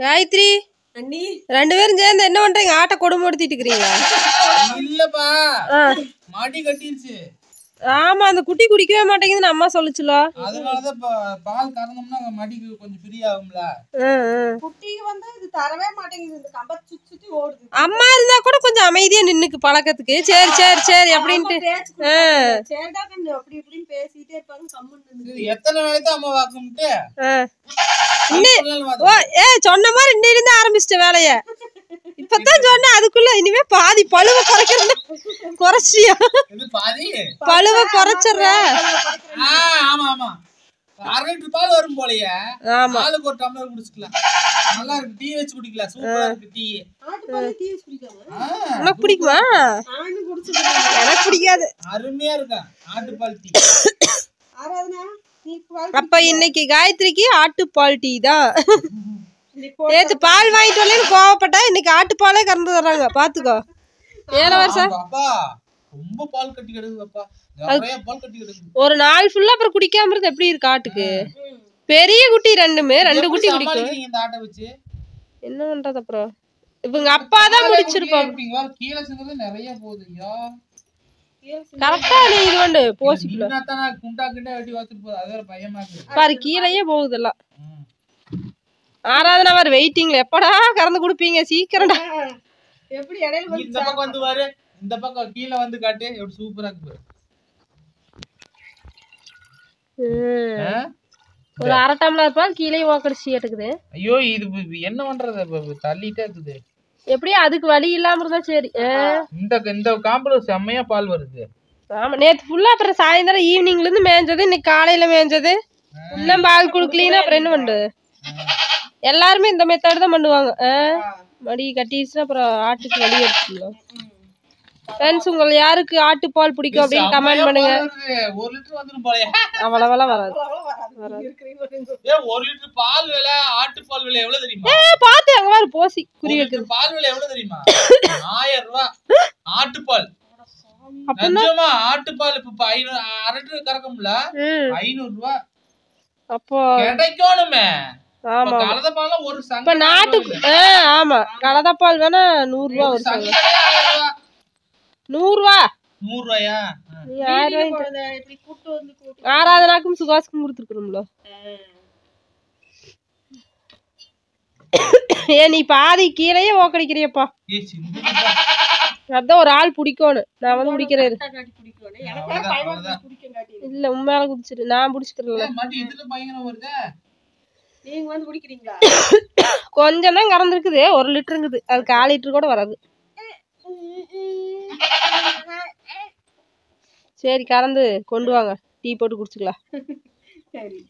காயத்ரி அண்ணி. ரெண்டு பேரும் சேர்ந்து என்ன பண்றீங்க? ஆட்டை கொடுமைப்படுத்திட்டு இருக்கிறீங்களா? இல்லப்பா. ஆ. மாட்டி கட்டிருச்சு. ஆமா அந்த குட்டி குடிக்கவே மாட்டேங்குதுன்னு அம்மா சொல்லுச்சுல. அதனாலதான் பால் கறந்தோம்னா மடிக்கு கொஞ்சம் ஃப்ரீ ஆகும்ல. குட்டிக்கு வந்து இது தரவே மாட்டேங்குது இந்த கம்ப சுத்தி சுத்தி ஓடுது. அம்மா இருந்தா கூட கொஞ்சம் அமைதியா நின்னுக்கு பழக்கத்துக்கு. சரி சரி சரி அப்படின்ட்டு. சரிடா கண்ணு அப்படி இப்படின்னு பேசிட்டே இருப்பாங்க கம்முன்னு சரி எத்தனை நாளைக்கு அம்மா வாக்கும்ட்டு? ஏ சொன்ன மாதிரி இன்னிலிருந்து ஆரம்பிச்சிட்ட வேலைய. இப்பதான் சொன்னேன் அதுக்குள்ள இனிமே பாதி பழுவ குறைக்கிறது குறைச்சியா? பழுவ குறைச்சிடுற. ஆ, ஆமா ஆமா. அரை லிட்டர் பால் வரும் போலயே. ஆமா. பாலுக்கு ஒரு டம்ளர் குடிச்சுக்கலாம். நல்லா இருக்கு. டீ வச்சு குடிக்கலாம். சூப்பரா இருக்கு டீ. உனக்கு பிடிக்குமா? எனக்கு பிடிக்காது. அருமையா இருக்கா? ஆட்டுப்பால் டீ. அப்ப இன்னைக்கு காயத்ரிக்கு ஆட்டுப்பால் டீ தான். நேத்து பால் வாங்கிட்டு வரலன்னு கோவப்பட்டா இன்னைக்கு ஆட்டுப்பாலே கறந்து தர்றாங்க. பாத்துக்கோ. ஏழு வருஷம். அப்பா ரொம்ப பால் கட்டி கிடக்குது அப்பா. நிறைய பால் கட்டி கிடக்குது. ஒரு நாள் ஃபுல்லா அப்புறம் குடிக்காம இருந்து எப்படி இருக்கு ஆட்டுக்கு? பெரிய குட்டி ரெண்டுமே ரெண்டு குட்டி குடிக்கும். சமாளிக்கிறீங்க இந்த ஆட்டை வச்சு? என்ன பண்றது அப்புறம்? இவங்க அப்பா தான் முடிச்சிருப்பாங்க இருப்பீங்களா கீழே சிங்கிறது நிறைய போகுது. ஐயா. கரெக்டா நீ இது போசிக்கல நின்னாத்தானா குண்டா கிண்டா வெட்டி வச்சுட்டு போகுது. அது வேற பயமா இருக்கு. பாரு கீழேயே போகுது எல்லாம். ஆராதனா அவர் வெயிட்டிங்ல எப்படா கறந்து கொடுப்பீங்க? சீக்கிரம்டா. எப்படி இடையில இந்த பக்கம் வந்து பாரு. இந்த பக்கம் கீழே வந்து காட்டு. எப்படி சூப்பரா இருக்கு? ஒரு அரை டம்ளர் பால் கீழே ஓக்கடிச்சு இருக்குது ஐயோ இது என்ன பண்றது? தள்ளிட்டே இருக்குது. எப்படியும் அதுக்கு வழி இல்லாம இருந்தா சரி. இந்த இந்த காம்புல செம்மையா பால் வருது. ஆமா நேத்து ஃபுல்லா அப்புறம் சாயந்தரம் ஈவினிங்ல இருந்து மேய்ஞ்சது இன்னைக்கு காலையில மேய்ஞ்சது இன்னும் பால் குடுக்கலீன்னா அப்புறம் என்ன பண்றது? எல்லாருமே இந்த மெத்தட் தான் பண்ணுவாங்க? மடி கட்டிடுச்சுன்னா அப்புறம் ஆட்டுக்கு வழி எடுத்துக்கலாம் ஃப்ரெண்ட்ஸ் உங்களை யாருக்கு ஆட்டுப்பால் பிடிக்கும் அப்படின்னு கமெண்ட் பண்ணுங்க. பால். ஒரு லிட்டர் வந்துரும் போலயே. அவ்வளவெல்லாம் வராது. ஏ ஒரு லிட்டர் பால் விலை ஆட்டு பால் விலை எவ்வளவு தெரியுமா? ஏ பாத்து அங்க போசி குறி வைக்குது பால் விலை எவ்வளவு தெரியுமா? ஆயிரம் ரூபாய் ஆட்டுப்பால் அப்படின்னா? நிஜமா ஆட்டுப்பால் இப்ப இப்ப ஐநூறு அரை லிட்டர் கறக்கும்ல? ம். ஐநூறு ரூபாய் அப்போ கிடைக்கணுமே. ஆமா ஒரு இப்ப நாட்டுக்கு ஆ ஆமா. கலதப்பால் வேணா நூறு ரூபா ரூபாய் நூறு ரூபா. ரூபாயா? ஆராதனாக்கும் சுகாசுக்கும் கொடுத்துருக்கணும்ல. ஏ நீ பாதி கீழேயே ஓக்கடிக்கிறியப்பா. அதான் ஒரு ஆள் பிடிக்கணும் நான் வந்து காட்டி இல்ல உண்மையால குடிச்சிட்டு நான் பிடிச்சிக்கிறல நீங்க வந்து குடிக்கிறீங்களா? கொஞ்சம் தான் கறந்துருக்குது. ஒரு லிட்டருங்குது. அது கால் லிட்டர் கூட வராது. சரி கறந்து கொண்டு வாங்க. டீ போட்டு குடிச்சுக்கலாம். சரி.